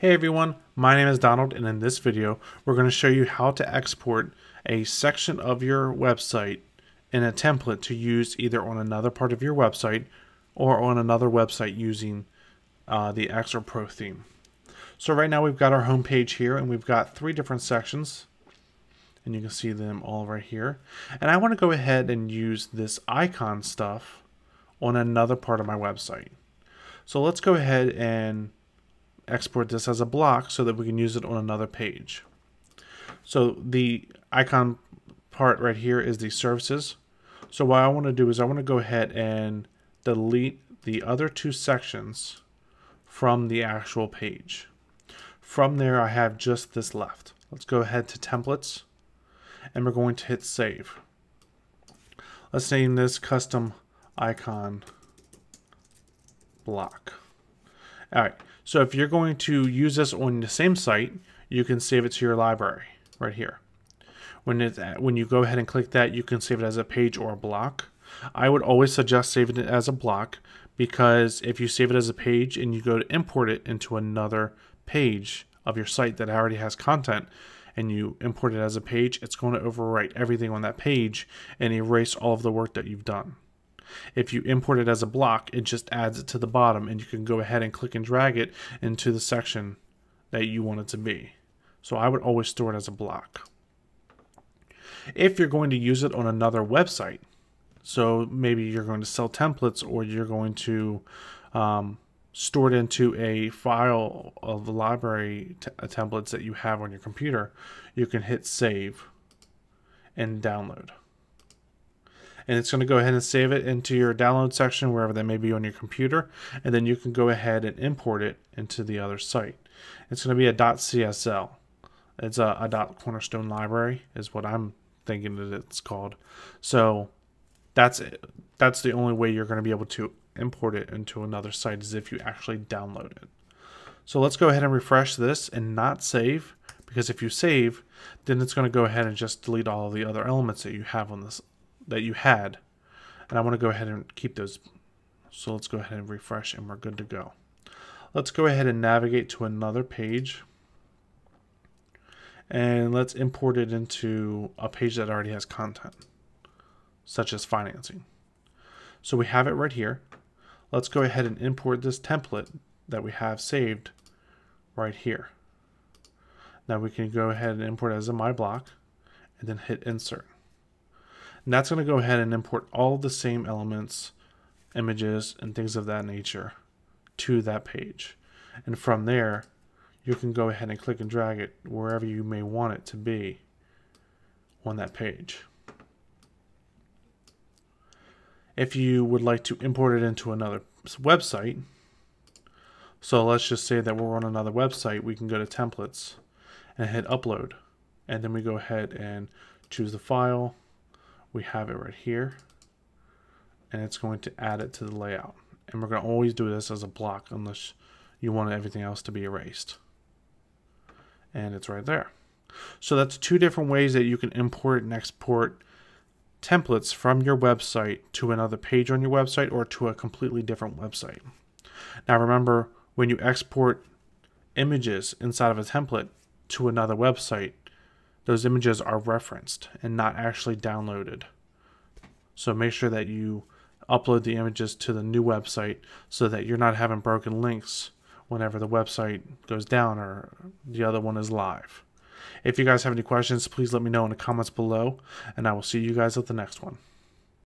Hey everyone, my name is Donald and in this video we're going to show you how to export a section of your website in a template to use either on another part of your website or on another website using uh, the X or Pro theme. So right now we've got our home page here and we've got three different sections and you can see them all right here. And I want to go ahead and use this icon stuff on another part of my website. So let's go ahead and export this as a block so that we can use it on another page. So the icon part right here is the services. So what I want to do is I want to go ahead and delete the other two sections from the actual page. From there I have just this left. Let's go ahead to templates and we're going to hit save. Let's name this custom icon block. All right, so if you're going to use this on the same site, you can save it to your library right here. When, it, when you go ahead and click that, you can save it as a page or a block. I would always suggest saving it as a block because if you save it as a page and you go to import it into another page of your site that already has content and you import it as a page, it's going to overwrite everything on that page and erase all of the work that you've done. If you import it as a block, it just adds it to the bottom and you can go ahead and click and drag it into the section that you want it to be. So I would always store it as a block. If you're going to use it on another website, so maybe you're going to sell templates or you're going to um, store it into a file of the library uh, templates that you have on your computer, you can hit save and download and it's going to go ahead and save it into your download section wherever that may be on your computer and then you can go ahead and import it into the other site. It's going to be a .csl it's a, a .cornerstone library is what I'm thinking that it's called. So that's it. That's the only way you're going to be able to import it into another site is if you actually download it. So let's go ahead and refresh this and not save because if you save then it's going to go ahead and just delete all the other elements that you have on this that you had. And I want to go ahead and keep those. So let's go ahead and refresh and we're good to go. Let's go ahead and navigate to another page. And let's import it into a page that already has content, such as financing. So we have it right here. Let's go ahead and import this template that we have saved right here. Now we can go ahead and import as a my block and then hit insert. And that's going to go ahead and import all the same elements, images, and things of that nature to that page. And from there, you can go ahead and click and drag it wherever you may want it to be on that page. If you would like to import it into another website, so let's just say that we're on another website, we can go to templates and hit upload. And then we go ahead and choose the file, we have it right here and it's going to add it to the layout. And we're going to always do this as a block unless you want everything else to be erased. And it's right there. So that's two different ways that you can import and export templates from your website to another page on your website or to a completely different website. Now remember when you export images inside of a template to another website those images are referenced and not actually downloaded. So make sure that you upload the images to the new website so that you're not having broken links whenever the website goes down or the other one is live. If you guys have any questions, please let me know in the comments below, and I will see you guys at the next one.